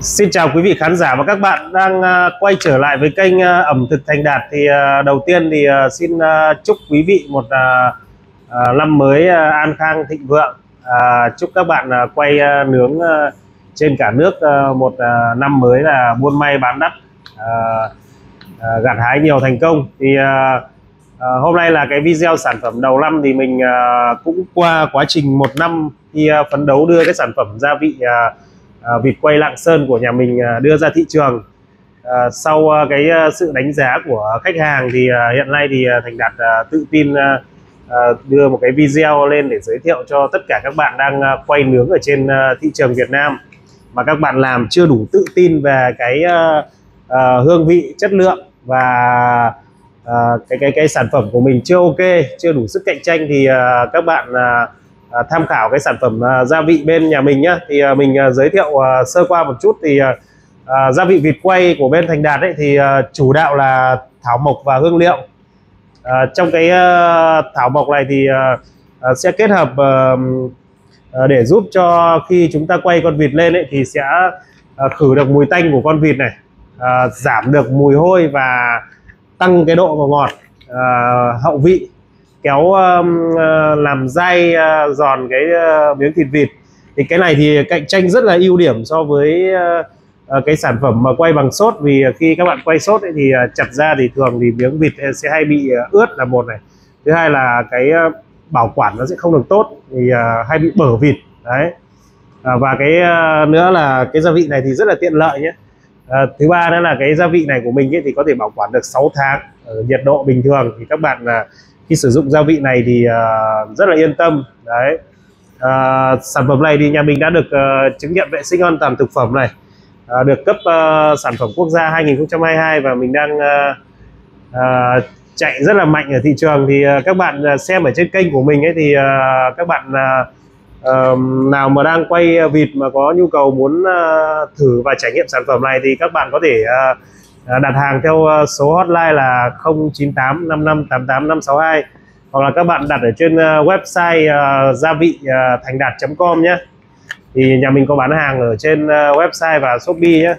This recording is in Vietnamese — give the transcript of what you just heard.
Xin chào quý vị khán giả và các bạn đang à, quay trở lại với kênh à, ẩm thực Thành Đạt. Thì à, đầu tiên thì xin chúc quý vị một năm mới an khang, thịnh vượng. Chúc các bạn quay nướng trên cả nước một năm mới là buôn may bán đắt gặt hái nhiều thành công. Thì Ờ, hôm nay là cái video sản phẩm đầu năm thì mình ờ, cũng qua quá trình một năm khi ờ, phấn đấu đưa cái sản phẩm gia vị à, vịt quay lạng sơn của nhà mình à, đưa ra thị trường. À, sau à, cái à, sự đánh giá của khách hàng thì à, hiện nay thì à, thành đạt à, tự tin à, à, đưa một cái video lên để giới thiệu cho tất cả các bạn đang à, quay nướng ở trên à, thị trường Việt Nam. Mà các bạn làm chưa đủ tự tin về cái à, à, hương vị chất lượng và à, cái cái cái sản phẩm của mình chưa ok chưa đủ sức cạnh tranh thì à, các bạn à, à, tham khảo cái sản phẩm à, gia vị bên nhà mình nhá. Thì à, mình à, giới thiệu à, sơ qua một chút thì à, à, gia vị vịt quay của bên Thành Đạt ấy thì à, chủ đạo là thảo mộc và hương liệu. À, trong cái à, thảo mộc này thì à, à, sẽ kết hợp à, à, để giúp cho khi chúng ta quay con vịt lên ấy thì sẽ à, khử được mùi tanh của con vịt này à, giảm được mùi hôi và tăng cái độ ngọt à, hậu vị kéo uh, làm dai uh, giòn cái uh, miếng thịt vịt. Thì cái này thì cạnh tranh rất là ưu điểm so với uh, uh, cái sản phẩm mà quay bằng sốt. Vì khi các bạn quay sốt ấy, thì uh, chặt ra thì thường thì miếng vịt sẽ hay bị uh, ướt là một này. Thứ hai là cái uh, bảo quản nó sẽ không được tốt thì uh, hay bị bở vịt. Đấy. À, và cái uh, nữa là cái gia vị này thì rất là tiện lợi nhé à, thứ ba nữa là cái gia vị này của mình ấy thì có thể bảo quản được 6 tháng ở nhiệt độ bình thường. Thì các bạn là khi sử dụng gia vị này thì uh, rất là yên tâm. Đấy. Uh, sản phẩm này thì nhà mình đã được uh, chứng nhận vệ sinh an toàn thực phẩm này. Uh, được cấp uh, sản phẩm quốc gia 2022 và mình đang uh, uh, chạy rất là mạnh ở thị trường. Thì uh, các bạn uh, xem ở trên kênh của mình ấy thì uh, các bạn uh, uh, nào mà đang quay ờ, vịt mà có nhu cầu muốn uh, thử và trải nghiệm sản phẩm này thì các bạn có thể uh, đặt hàng theo số hotline là 098 55 88 562 hoặc là các bạn đặt ở trên website uh, gia vị uh, thành đạt.com nhé. Thì nhà mình có bán hàng ở trên uh, website và shopee nhé.